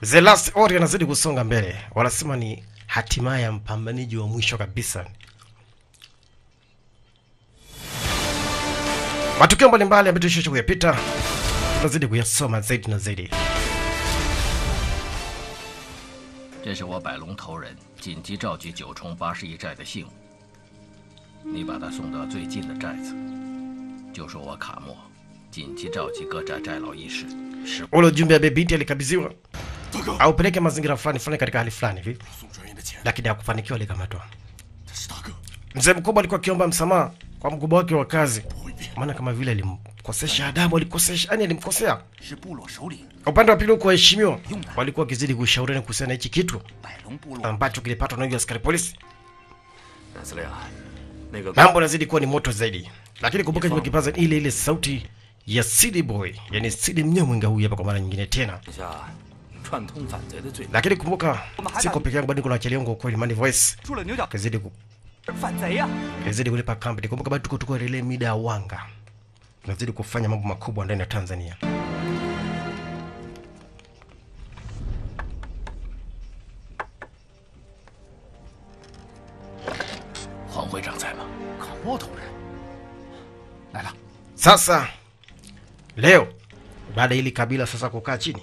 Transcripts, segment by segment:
The Last Warrior anazidi kusonga mbele, wanasema ni hatimaye ya mpambaniji wa mwisho kabisa. Matukio mbalimbali ambayo tulisha kuyapita tunazidi kuyasoma zaidi na zaidi. 这是我百龙头人紧急召集九重八十一寨的信物，你把他送到最近的寨子，就说我卡莫紧急召集各寨寨老议事。是 Ule ujumbe wa binti alikabidhiwa aupeleke mazingira fulani fulani katika hali fulani hivi, lakini hakufanikiwa alikamatwa. Mzee mkubwa alikuwa akiomba msamaha kwa mkubwa wake wa kazi, maana kama vile alimkosesha adabu, alikosesha yani, alimkosea. Upande wa pili huko waheshimiwa walikuwa wakizidi kushauriana kuhusiana na hichi kitu ambacho kilipatwa na askari polisi. Mambo yanazidi kuwa ni moto zaidi, lakini kumbuka kipaza ile ile sauti ya CD Boy, yani CD mnyo mwinga huyu hapa kwa mara nyingine tena. 下串通反贼的罪， Lakini kumbuka siko peke yangu, bado niko na Cheliongo ukweli, Money Voice 出了牛角 kizidi ku, 反贼呀、 kizidi kulipa kambi. Kumbuka bado tuko tuko ile mida ya wanga, tunazidi kufanya mambo makubwa ndani ya Tanzania. 黄会长在吗？ 卡莫头人来了， Sasa leo baada ya hili kabila sasa kukaa chini,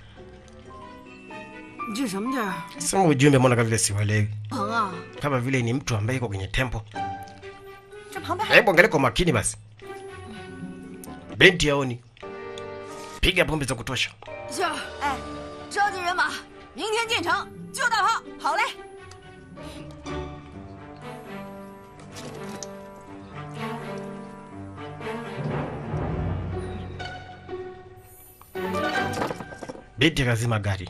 Mjinga mja. Sema ujumbe mbona kama vile siwelewi. Ah. Kama vile ni mtu ambaye yuko kwenye tempo. Hebu angalia kwa makini basi. Binti yaoni. Piga pombe za kutosha. Ja. Eh. Jo Zhaji renma, mingtian jianchang, jiu dao hao. Hao Binti kazima gari.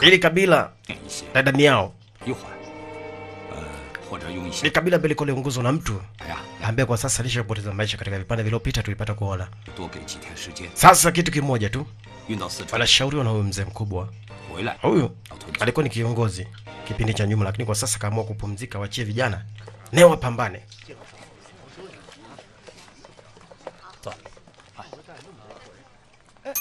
ili kabila na dani yao. Ni kabila ambalo lilikuwa liongozwa na mtu ambaye kwa sasa alishapoteza maisha katika vipande vilivyopita tulipata kuona. Sasa kitu kimoja tu. Anashauriwa na huyu mzee mkubwa. Huyu, alikuwa ni kiongozi kipindi cha nyuma, lakini kwa sasa kaamua kupumzika, wachie vijana. Naye wapambane. Eh.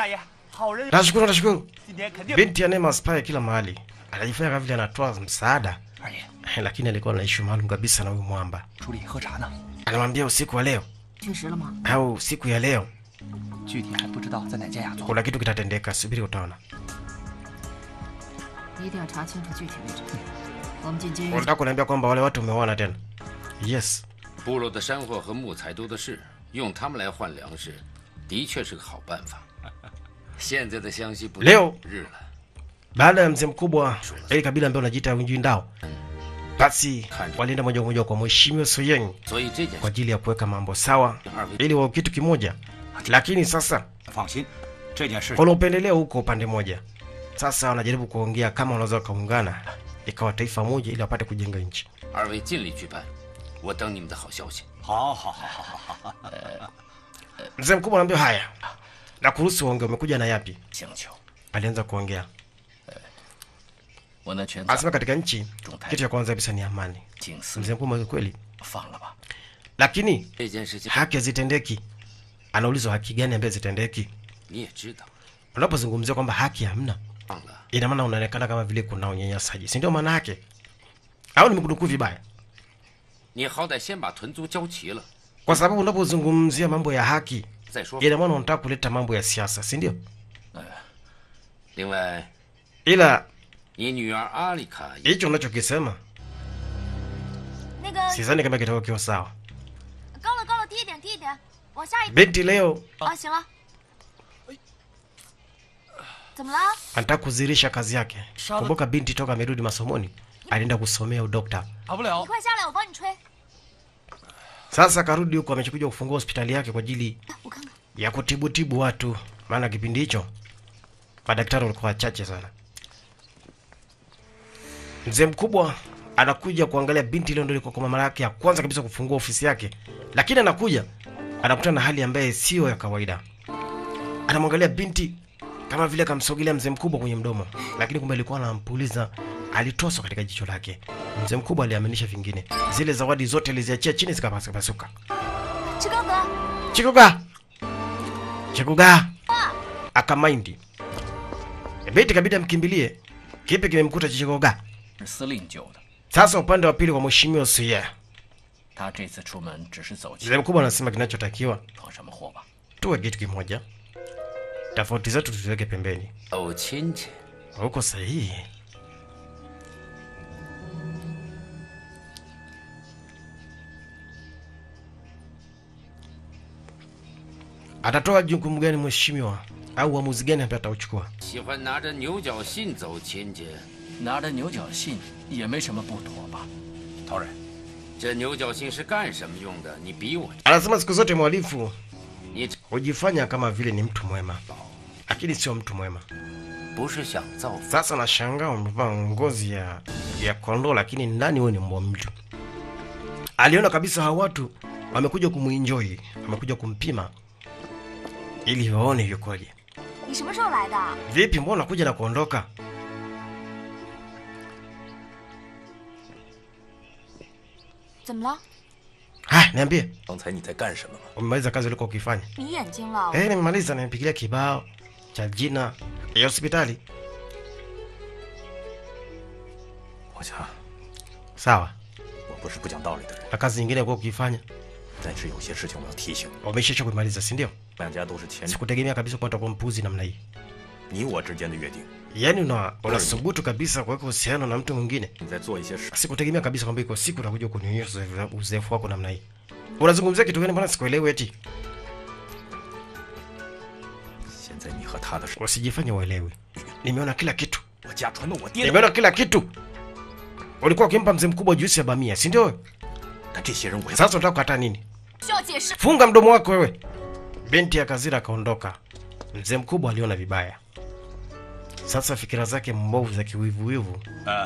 Eh. 这位大爷，好人 Nashukuru, nashukuru. 今天肯定 Binti ya Neema spy kila mahali, anajifanya kama vile anatoa msaada, 二爷 lakini alikuwa na issue maalum kabisa na huyu mwamba. 处理喝茶呢， Anamwambia usiku wa leo 确实了吗？ au siku ya leo 具体还不知道在哪家雅座。 kuna kitu kitatendeka, subiri utaona. 一定要查清楚具体位置。我们进监狱。 Unataka kuniambia kwamba wale watu umeona tena? Yes. 部落的山货和木材多的是，用它们来换粮食，的确是个好办法。 Leo baada ya mzee mkubwa Ray Kabila ambaye unajiita Ndao, mm. basi walienda moja moja kwa mheshimiwa Soyeng kwa ajili ya kuweka mambo sawa ili wa kitu kimoja, lakini sasa kuna upendeleo huko upande moja. Sasa wanajaribu kuongea kama wanaweza wakaungana ikawa taifa moja ili wapate kujenga nchi. Mzee mkubwa anaambia haya na kuruhusu uonge, umekuja na yapi? Alianza kuongea asema, katika nchi kitu cha kwanza kabisa ni amani. Mzee kweli, lakini haki hazitendeki. Anaulizwa haki gani ambaye zitendeki? Unapozungumzia kwamba haki hamna, ina maana unaonekana kama vile kuna unyanyasaji, si ndio maana yake? Au nimekunukuu vibaya? Kwa sababu unapozungumzia mambo ya haki ina maana unataka kuleta mambo ya siasa, si ndio? Ila hicho unachokisema kama kiwa sawa. Binti leo. Anataka kuzirisha kazi yake. Kumbuka binti toka amerudi masomoni alienda kusomea udokta. Sasa karudi huko, amekuja kufungua hospitali yake kwa ajili ah, ya kutibutibu watu, maana kipindi hicho madaktari walikuwa wachache sana. Mzee mkubwa anakuja kuangalia binti, leo ndio ilikuwa kwa mama yake ya kwanza kabisa kufungua ofisi yake, lakini anakuja anakutana na hali ambaye siyo ya kawaida. Anamwangalia binti kama vile akamsogelea mzee mkubwa kwenye mdomo, lakini kumbe alikuwa anampuliza alitoswa katika jicho lake. Mzee mkubwa aliaminisha vingine, zile zawadi zote aliziachia chini zikapasuka. Chikuga, chikuga, chikuga akamaindi Beti kabidi amkimbilie. Kipi kimemkuta Chichikoga? Sasa upande wa pili kwa mheshimiwa Suye, mzee mkubwa anasema kinachotakiwa. Tuwe kitu kimoja, tofauti zetu tuziweke pembeni, huko sahihi. Atatoa jukumu gani mheshimiwa, au uamuzi gani ambaye atauchukua? Anasema siku zote mwalifu hujifanya kama vile ni mtu mwema, lakini sio mtu mwema. Sasa nashangaa umevaa ngozi ya, ya kondoo, lakini ndani huyu ni mbwa mtu. Aliona kabisa hawa watu wamekuja kumuenjoy, wamekuja kumpima ili waone yukoje. Vipi, mbona kuja na kuondoka? Hai, niambie. Umemaliza kazi ulikuwa ukifanya? Eh, nimemaliza, nimepigilia kibao cha jina ya hospitali. Sawa. Na kazi nyingine ulikuwa ukifanya? Umeshaisha kuimaliza, si ndio? 两家都是前 Sikutegemea kabisa kwamba utakuwa mpuzi namna hii. 你我之间的约定， Yaani una unasubutu kabisa kuweka uhusiano na mtu mwingine. 你在做一些事， Sikutegemea kabisa kwamba iko siku utakuja kunionyesha uzoefu- uzoefu wako namna hii. Unazungumzia kitu gani? Mbona sikuelewi eti? 现在你和他的事， Usijifanye uelewi. Nimeona kila kitu, 我家传到我爹的， nimeona kila kitu. Ulikuwa ukimpa mzee mkubwa juisi ya bamia, si ndio? 但这些人我要 Sasa unataka kukataa nini? 需要解释。 Funga mdomo wako wewe. Binti kazira akaondoka. Mzee mkubwa aliona vibaya. Sasa fikira zake mbovu za kiwivuwivu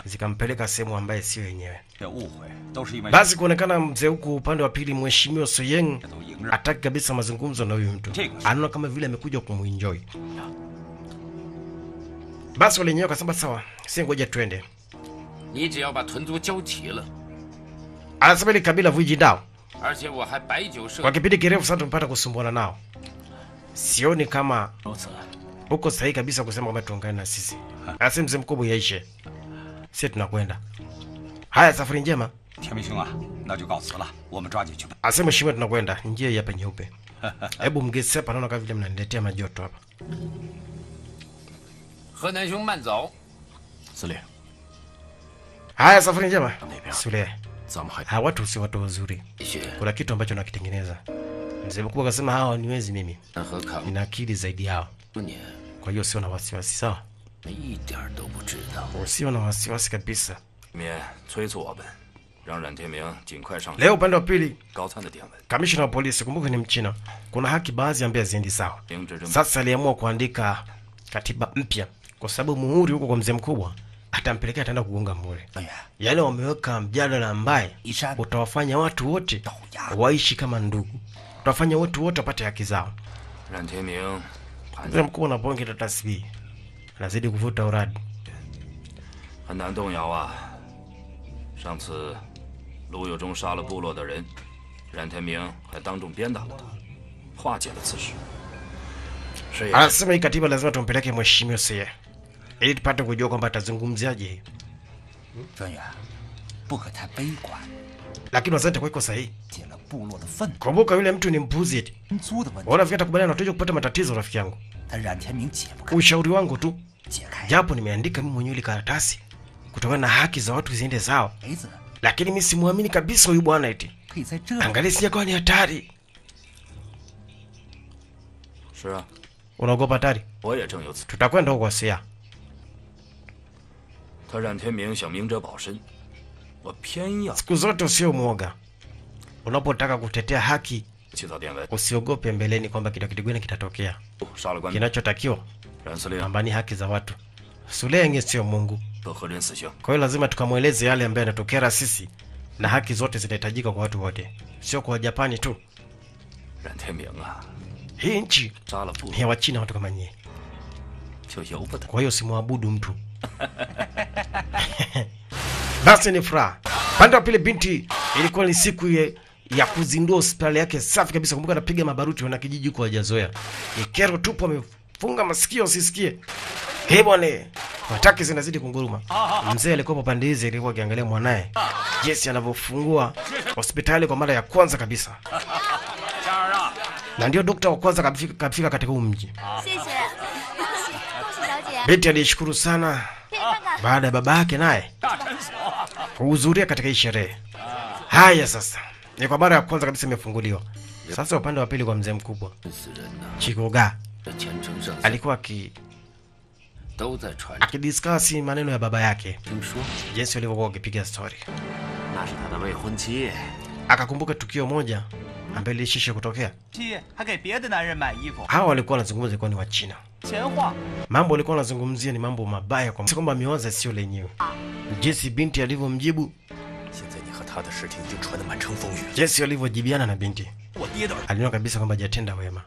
zikampeleka sehemu ambaye sio yenyewe. Basi kuonekana mzee huku upande wa pili, mheshimiwa Soyeng ataki kabisa mazungumzo na huyu mtu, anaona kama vile amekuja kumuenjoy. Basi wale akasema sawa, si ngoja twende. Anasema ile kabila Vujindao kwa kipindi kirefu sana tumepata kusumbuana nao, sioni kama uko sahihi kabisa kusema kwamba tuungane na sisi. Asi mzee mkubwa, yaishe, sisi tunakwenda. Haya, safari njema. Asi mheshimiwa, tunakwenda njia hapa nyeupe. Hebu mgesepa, naona kama vile mnaniletea majoto hapa. Haya, safari njema Sule. Ha, watu usio watu wazuri. Kuna kitu ambacho nakitengeneza. Mzee mkubwa akasema hawa niwezi mimi. Nina akili zaidi yao. Kwa hiyo sio na wasiwasi sawa? Sio na wasiwasi kabisa. Leo upande wa pili, kamishina wa polisi, kumbuka ni Mchina, kuna haki baadhi ambaye ziendi sawa. Sasa aliamua kuandika katiba mpya. Kwa sababu muhuri huko kwa mzee mkubwa atampelekea ataenda kugonga mule oh, yeah. Yani wameweka mjadala ambaye utawafanya watu wote oh, waishi kama ndugu, utawafanya watu wote wapate haki zao. Mzee mkubwa na bonge la tasbihi anazidi kuvuta uradi. Anasema hii katiba lazima tumpeleke mheshimiwa Seye ili tupate kujua kwamba atazungumziaje. Lakini wazee atakuwa iko sahihi. Kumbuka yule mtu ni mpuzi eti. Rafiki atakubaliana na tuje kupata matatizo rafiki yangu. Ushauri wangu tu. Japo nimeandika mimi mwenyewe ile karatasi kutokana na haki za watu ziende sawa, Lakini mimi simuamini kabisa huyu bwana eti. Angalia sija kwa ni hatari. Unaogopa hatari? Tutakwenda huko Asia. 他冉天明想明哲保身，我偏要 Siku zote usio mwoga. Unapotaka kutetea haki, 起草电文， usiogope mbeleni kwamba kitu kitu gani kitatokea. 杀了官兵。 Kinachotakiwa 冉司令 pambani haki za watu. Sulenge sio Mungu. 不核人死刑。 Kwa hiyo lazima tukamweleze yale ambayo yanatokea sisi, na haki zote zinahitajika kwa watu wote, sio kwa Japani tu. 冉天明啊， Hii nchi 杀了部 ni ya Wachina, watu kama nyie. 就由不得。 Kwa hiyo simwabudu mtu. basi ni furaha. Pande wa pili binti, ilikuwa ni siku ye, ya kuzindua hospitali yake safi kabisa. Kumbuka anapiga mabaruti, wana kijiji kwa hajazoea, ikero tupo amefunga masikio usisikie Hey bwana, wataki zinazidi kunguruma. Mzee alikuwa pande hizi, alikuwa akiangalia mwanaye jinsi anavyofungua hospitali kwa mara ya kwanza kabisa, na ndio dokta wa kwanza kafika katika huu mji. Beti alishukuru sana. Baada ya baba yake naye. Kuhudhuria katika hii sherehe. Haya sasa, ni kwa mara ya kwanza kabisa imefunguliwa. Sasa upande wa pili kwa mzee mkubwa. Chikoga alikuwa ki akidiskasi maneno ya baba yake, jinsi walivyokuwa akipiga stori. Akakumbuka tukio moja ambalo lishishe kutokea. Hawa walikuwa wanazungumza, ilikuwa ni Wachina Mambo alikuwa anazungumzia ni mambo mabaya, kwa kwamba ameoza sio lenyewe. Jesse binti alivyomjibu, Jesse alivyojibiana na binti, aliona kabisa kwamba hajatenda wema.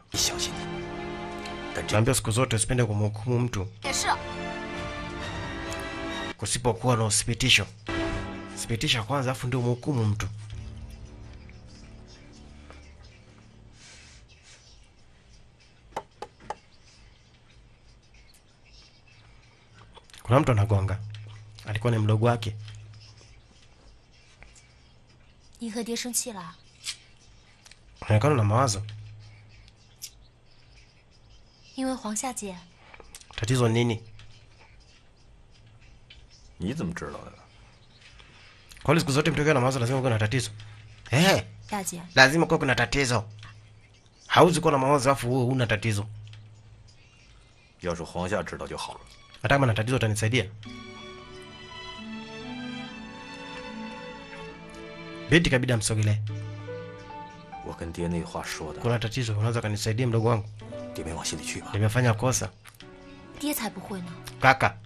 Naambia siku zote usipende kumhukumu mtu kusipokuwa na uthibitisho. Thibitisha kwanza, afu ndio mhukumu mtu. Kuna mtu anagonga, alikuwa ni mdogo wake. 你和爹生气了？ Anaonekana na mawazo. 因为黄夏姐， Tatizo ni nini? 你怎么知道的？ Kwa hiyo siku zote mtu akiwa na mawazo lazima kuwe na tatizo. Eh, 夏姐， lazima kuwe kuna tatizo. Hauzi kuwa na mawazo afu wewe huna tatizo. 要是黄夏知道就好了。 hata kama na tatizo utanisaidia. Binti kabida amsogelee. Kuna tatizo, unaweza kanisaidia mdogo wangu? Nimefanya kosa kaka,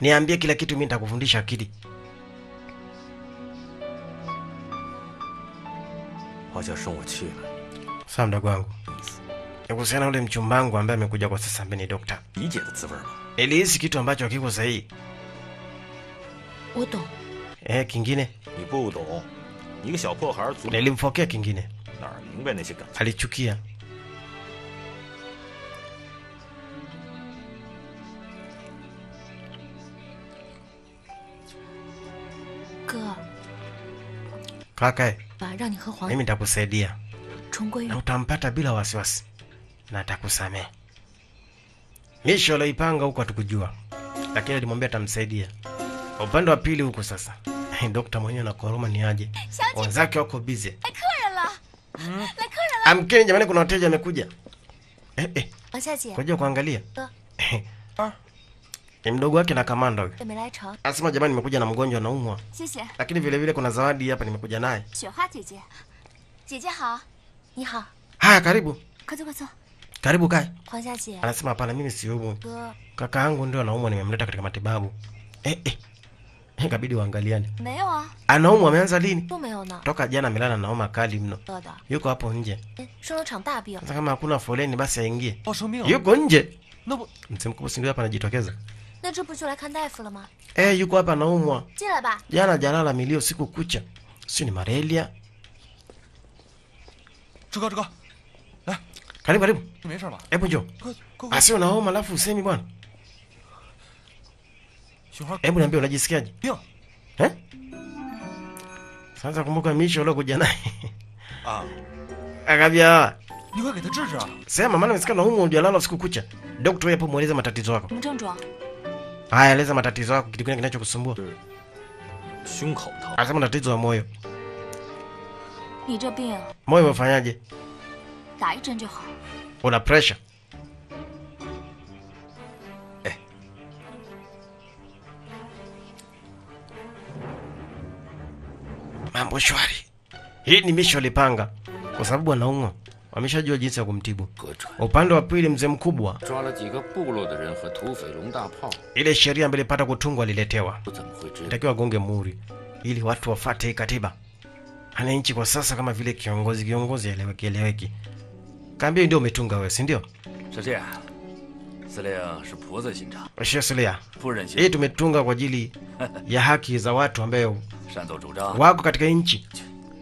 niambie kila kitu, mi nitakufundisha akili. Saa mdogo wangu kuhusiana ule mchumbangu ambaye amekuja kwa sasa ambaye ni dokta. Nilihisi kitu ambacho kiko sahihi. Eh, kingine? Nilimfokea, kingine. Alichukia. Kaka, eh, mimi nitakusaidia. Na utampata bila wasiwasi. wasi na atakusamehe. Misho alioipanga huko hatukujua, lakini alimwambia atamsaidia. Upande wa pili huko sasa eh, dokta mwenyewe na koroma ni aje, wenzake wako busy. Hmm. Amkeni jamani, kuna wateja wamekuja. Eh, eh. Kuja kuangalia. Eh. Ah. Ni mdogo wake na kamanda huyo. Anasema jamani, nimekuja na mgonjwa naumwa. Lakini vile vile kuna zawadi hapa nimekuja naye. Haya, karibu. Kwazo, kwazo karibu kae. Kwanza Anasema hapana, mimi siumwi, kaka yangu ndio anaumwa, nimemleta katika matibabu. Eh, eh. eh Ikabidi waangaliane. Anaumwa ameanza lini? Toka jana amelala naoma kali mno. Yuko hapo nje. Sasa kama hakuna foleni basi aingie. Yuko nje. Msimkubwa si ndio hapa anajitokeza. Eh, yuko hapa anaumwa. Jela ba. Jana jalala milio siku kucha. Sio ni malaria. Karibu karibu. Nimeisha ba? Hebu njoo. Asio ah, na homa alafu usemi bwana. Hebu niambie unajisikiaje? Ndio. Eh? Sasa kumbuka Misha ule kuja naye. Ah. Akabia. Niko kitu chocho. Sema maana na homa unjalala usiku kucha. Daktari hapo mueleze matatizo yako. Mgonjwa. Haya, eleza matatizo yako, kitu gani kinachokusumbua? Anasema tatizo la moyo. Moyo umefanyaje? 打一针就好。 Una pressure? Mambo shwari. Hii ni misho alipanga kwa sababu wanaumwa, wameshajua jinsi ya kumtibu. 合传 Upande wa pili, mzee mkubwa, 抓了几个部落的人和土匪龙大炮， ile sheria ambayo ilipata kutungwa aliletewa, 不怎么会知道。 itakiwa agonge muhuri ili watu wafate hii katiba. Ananchi kwa sasa kama vile kiongozi, kiongozi eleweki eleweki. Kaambia ndio umetunga wewe, si ndio? Hii tumetunga kwa ajili ya haki za watu ambao wako katika nchi.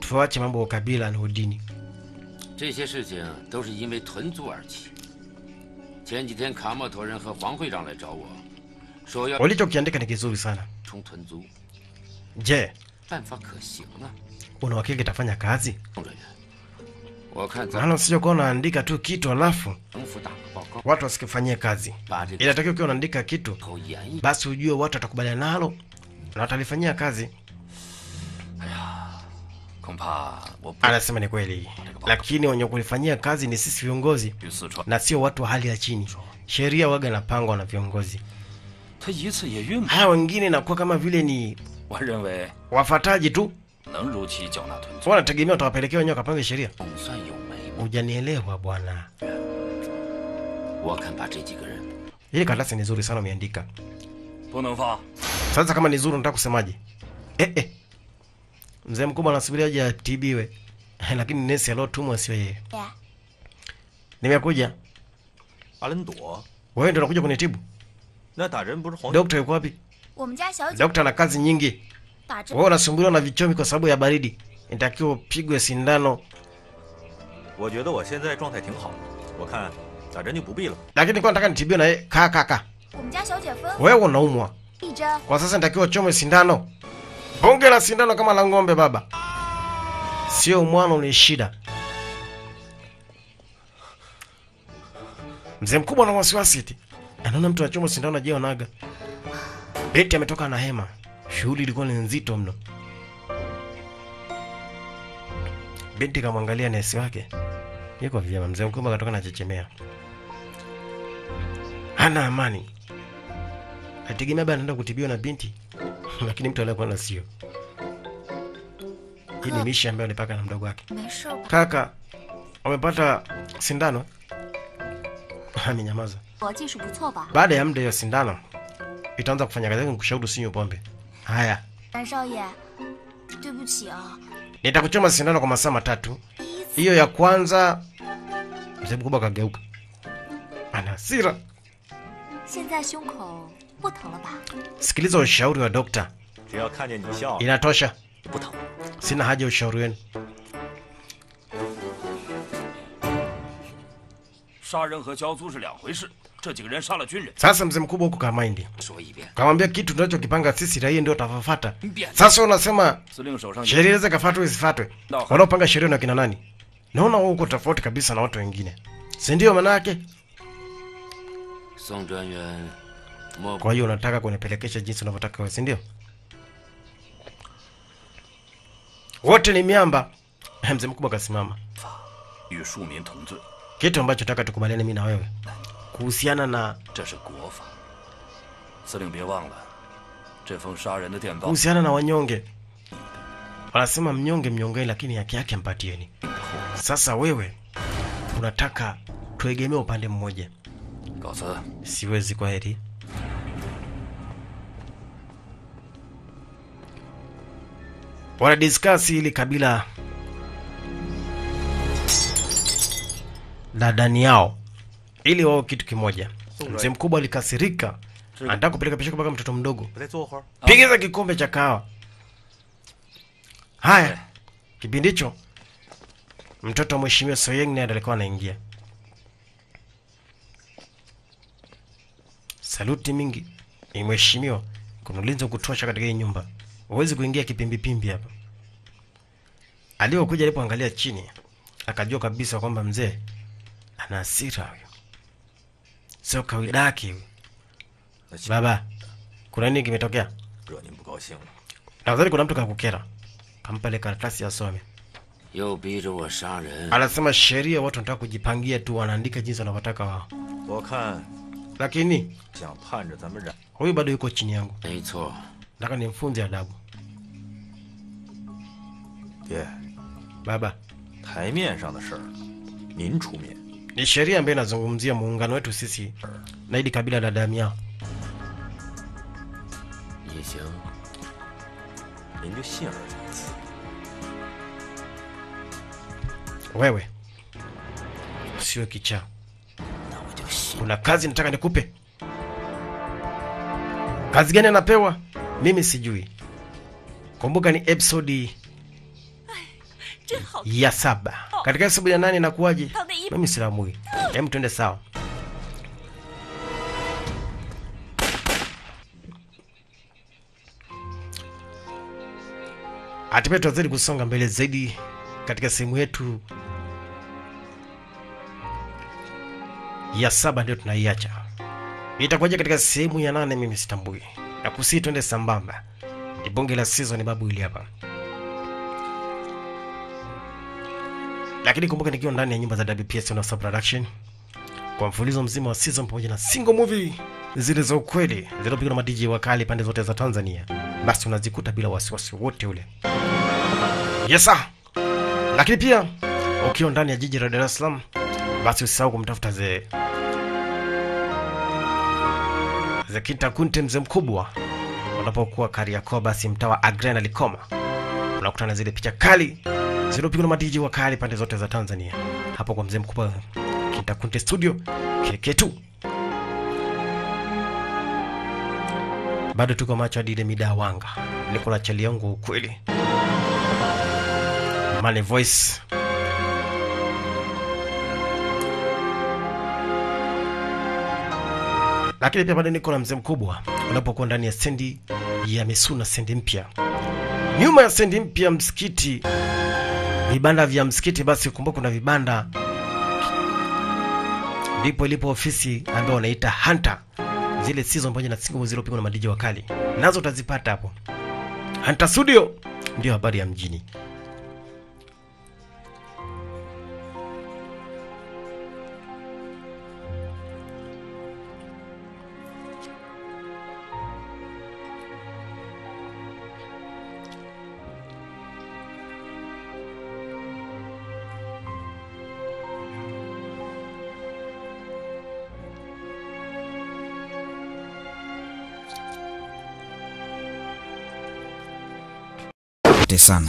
Tuache mambo ya kabila na udini. Walichokiandika ni kizuri sana. Je, unawakilikitafanya kazi? maana usije kuwa unaandika tu kitu alafu watu wasikifanyie kazi. Inatakiwa ukiwa unaandika kitu, basi ujue watu watakubaliana nalo na watalifanyia kazi. Anasema ni kweli, lakini wenye kulifanyia kazi ni sisi viongozi na sio watu wa hali ya chini. Sheria waga napangwa na viongozi, haya wengine inakuwa kama vile ni wafataji tu, wanategemea utawapelekea wenyewe wakapange sheria hujanielewa bwana. ile karatasi ni zuri sana umeandika. Sasa kama ni zuri nataka kusemaje? Eh, eh. Mzee mkubwa anasubiri aje atibiwe. Lakini nesi aliotumwa sio yeye. Yeah. Nimekuja. Wewe ndio unakuja kunitibu? Dokta yuko wapi? Dokta na kazi nyingi. Wewe unasumbuliwa na vichomi kwa sababu ya baridi. nitakiwa upigwe sindano 我觉得我现在状态挺好，我看打针就不必了。 Lakini nilikuwa nataka nitibiwe na yeye. Kaa kaa kaa. 我们家小姐吩咐 Wewe unaumwa. 一针， Kwa sasa nitakiwa chome sindano. Bonge la sindano kama la ng'ombe baba. Sio mwana ni shida. Mzee mkubwa na wasiwasi eti. Anaona mtu anachoma sindano aje onaga. Beti ametoka na hema. Shughuli ilikuwa ni nzito mno. Binti kamwangalia nesi wake. ye kwa vyema. Mzee mkubwa katoka na chechemea, hana amani, ategemea bado anaenda kutibiwa na binti, lakini mtu alikuwa na sio. Hii ni mishi ambayo alipaka na mdogo wake. Kaka, amepata sindano? Amenyamaza. Baada ya muda hiyo sindano itaanza kufanya kazi yake, kushauri usinywe pombe. Haya. Nitakuchoma sindano kwa masaa matatu. Hiyo ya kwanza Mzee mkubwa akageuka, ana sira Sikiliza ushauri wa dokta, inatosha, sina haja ushauri wenu. Sasa mzee mkubwa huko kamaindi kamwambia kitu tunachokipanga sisi raia ndio tafafata Sasa unasema sheria iweze kafatwe isifatwe, wanaopanga sheria na kina nani? naona wewe uko tofauti kabisa na watu wengine, si ndio? Manake eh, kwa hiyo unataka kunipelekesha jinsi unavyotaka wewe, si ndio? Wote ni miamba. Mzee mkubwa kasimama. Kitu ambacho nataka tukubaliane mimi na wewe kuhusiana na kuhusiana na wanyonge wanasema mnyonge mnyongeni, lakini haki yake mpatieni. Sasa wewe unataka tuegemee upande mmoja? Siwezi, kwa heri. Wanadiskasi hili kabila la dani yao ili wao kitu kimoja. Mzee mkubwa alikasirika, anataka kupeleka pesheko mpaka mtoto mdogo. Pigiza kikombe cha kahawa Haya, kipindi hicho mtoto wa mheshimiwa Soyeng naye alikuwa anaingia. Saluti mingi eh, ni kuna ulinzi kutosha katika hii nyumba, huwezi kuingia kipimbipimbi hapa. Aliyokuja alipoangalia chini akajua kabisa kwamba mzee ana hasira huyo, sio kawaida huyo. Baba, kuna nini kimetokea? Nadhani kuna mtu kakukera ampele karatasi asome. yo biro wa shara Anasema sheria watu wanataka kujipangia tu, wanaandika jinsi wanavyotaka wao, lakini huyu bado yuko chini yangu, nataka nimfunze adabu. Baba, ni sheria ambayo inazungumzia muungano wetu sisi na hili kabila la Damia. Wewe usiwe kichaa, kuna kazi nataka nikupe. Kazi gani anapewa mimi sijui. Kumbuka ni episodi ya saba. Katika sabu ya nane inakuwaje? Mimi silamui. Hem, tuende sawa. Hatimaye tunazidi kusonga mbele zaidi katika sehemu yetu ya saba, ndio tunaiacha. itakuja katika sehemu ya nane? Mimi sitambui, na kusii twende sambamba. Ni bonge la season babu, ili hapa lakini kumbuka nikiwa ndani ya nyumba za WPS na Sub Production kwa mfululizo mzima wa season pamoja na single movie zile za ukweli zilizopigwa na madiji wakali pande zote za Tanzania, basi unazikuta bila wasiwasi wote ule. Yes. Lakini pia ukiwa ndani ya jiji la Dar es Salaam, basi usisahau kumtafuta ze Zekita Kunte, mzee mkubwa. Unapokuwa Kariakoo, basi mtaa wa Agrena Likoma, unakutana zile picha kali zilizopigwa na madiji wa kali pande zote za Tanzania, hapo kwa mzee mkubwa Kintakunte Studio keke tu Bado tuko macho hadi ile mida wanga, nikola chaliangu ukweli, Money Voice lakini pia bado niko na mzee mkubwa unapokuwa ndani ya stendi ya Misuna, stendi mpya. Nyuma ya stendi mpya msikiti, vibanda vya msikiti, basi kumbuka kuna vibanda, ndipo ilipo ofisi ambayo wanaita Hunter. Zile sizo pamoja na singo zilizopigwa na madiji wakali nazo utazipata hapo Hunter Studio. Ndio habari ya mjini. Sana